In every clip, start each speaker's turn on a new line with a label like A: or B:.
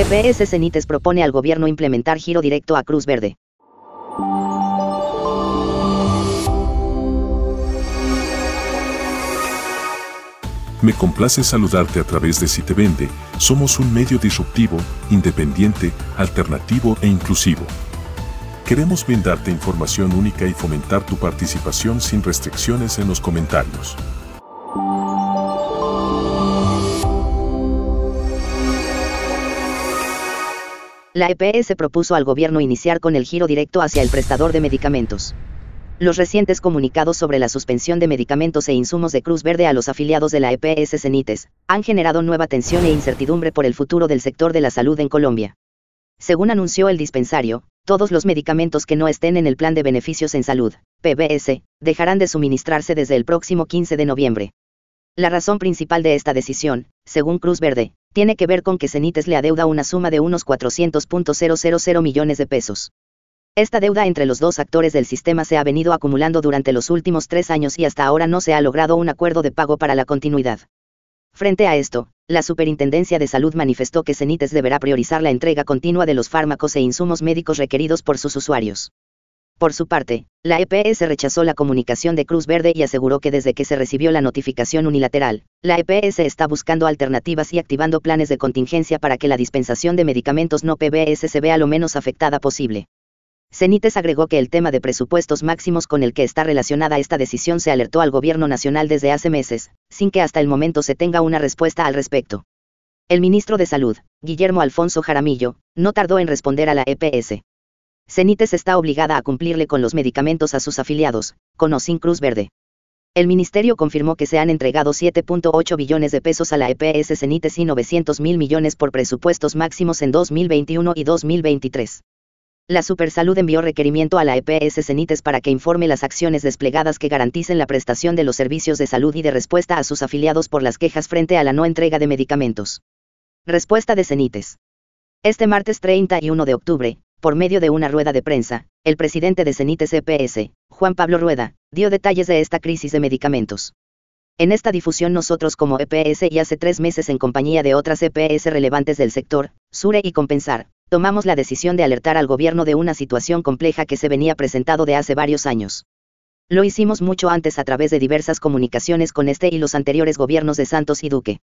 A: EPS Cenites propone al gobierno implementar giro directo a Cruz Verde.
B: Me complace saludarte a través de Si Te Vende. Somos un medio disruptivo, independiente, alternativo e inclusivo. Queremos brindarte información única y fomentar tu participación sin restricciones en los comentarios.
A: La EPS propuso al gobierno iniciar con el giro directo hacia el prestador de medicamentos. Los recientes comunicados sobre la suspensión de medicamentos e insumos de Cruz Verde a los afiliados de la EPS Cenites han generado nueva tensión e incertidumbre por el futuro del sector de la salud en Colombia. Según anunció el dispensario, todos los medicamentos que no estén en el Plan de Beneficios en Salud, PBS, dejarán de suministrarse desde el próximo 15 de noviembre. La razón principal de esta decisión, según Cruz Verde, tiene que ver con que Cenites le adeuda una suma de unos 400.000 millones de pesos. Esta deuda entre los dos actores del sistema se ha venido acumulando durante los últimos tres años y hasta ahora no se ha logrado un acuerdo de pago para la continuidad. Frente a esto, la Superintendencia de Salud manifestó que Cenites deberá priorizar la entrega continua de los fármacos e insumos médicos requeridos por sus usuarios. Por su parte, la EPS rechazó la comunicación de Cruz Verde y aseguró que desde que se recibió la notificación unilateral, la EPS está buscando alternativas y activando planes de contingencia para que la dispensación de medicamentos no PBS se vea lo menos afectada posible. Cenites agregó que el tema de presupuestos máximos con el que está relacionada esta decisión se alertó al gobierno nacional desde hace meses, sin que hasta el momento se tenga una respuesta al respecto. El ministro de Salud, Guillermo Alfonso Jaramillo, no tardó en responder a la EPS. Cenites está obligada a cumplirle con los medicamentos a sus afiliados, con o Cruz Verde. El ministerio confirmó que se han entregado 7.8 billones de pesos a la EPS Cenites y 900 mil millones por presupuestos máximos en 2021 y 2023. La Supersalud envió requerimiento a la EPS Cenites para que informe las acciones desplegadas que garanticen la prestación de los servicios de salud y de respuesta a sus afiliados por las quejas frente a la no entrega de medicamentos. Respuesta de Cenites. Este martes 31 de octubre, por medio de una rueda de prensa, el presidente de Cenites EPS, Juan Pablo Rueda, dio detalles de esta crisis de medicamentos. En esta difusión nosotros como EPS y hace tres meses en compañía de otras EPS relevantes del sector, Sure y Compensar, tomamos la decisión de alertar al gobierno de una situación compleja que se venía presentado de hace varios años. Lo hicimos mucho antes a través de diversas comunicaciones con este y los anteriores gobiernos de Santos y Duque.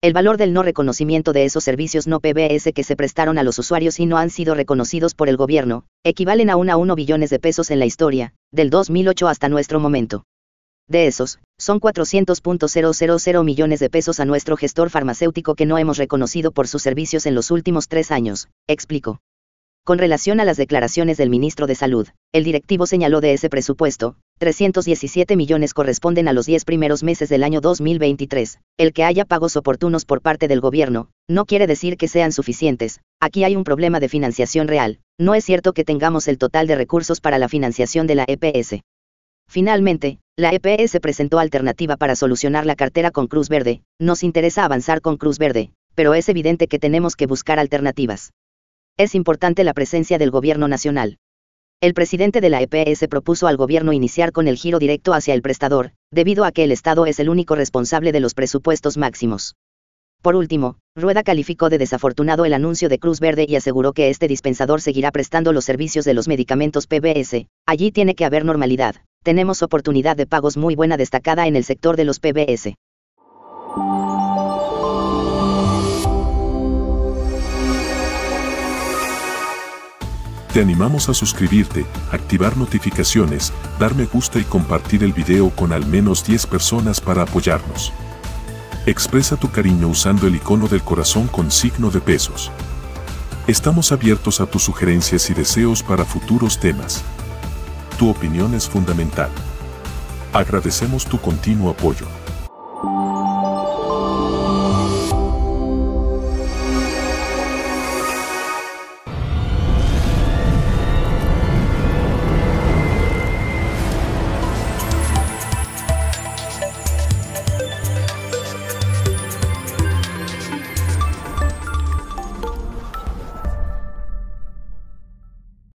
A: El valor del no reconocimiento de esos servicios no PBS que se prestaron a los usuarios y no han sido reconocidos por el gobierno, equivalen a 1 a 1 billones de pesos en la historia, del 2008 hasta nuestro momento. De esos, son 400.000 millones de pesos a nuestro gestor farmacéutico que no hemos reconocido por sus servicios en los últimos tres años, explicó. Con relación a las declaraciones del ministro de Salud, el directivo señaló de ese presupuesto, 317 millones corresponden a los 10 primeros meses del año 2023. El que haya pagos oportunos por parte del gobierno, no quiere decir que sean suficientes, aquí hay un problema de financiación real, no es cierto que tengamos el total de recursos para la financiación de la EPS. Finalmente, la EPS presentó alternativa para solucionar la cartera con Cruz Verde, nos interesa avanzar con Cruz Verde, pero es evidente que tenemos que buscar alternativas. Es importante la presencia del gobierno nacional. El presidente de la EPS propuso al gobierno iniciar con el giro directo hacia el prestador, debido a que el Estado es el único responsable de los presupuestos máximos. Por último, Rueda calificó de desafortunado el anuncio de Cruz Verde y aseguró que este dispensador seguirá prestando los servicios de los medicamentos PBS, allí tiene que haber normalidad, tenemos oportunidad de pagos muy buena destacada en el sector de los PBS.
B: Te animamos a suscribirte, activar notificaciones, dar me gusta y compartir el video con al menos 10 personas para apoyarnos. Expresa tu cariño usando el icono del corazón con signo de pesos. Estamos abiertos a tus sugerencias y deseos para futuros temas. Tu opinión es fundamental. Agradecemos tu continuo apoyo.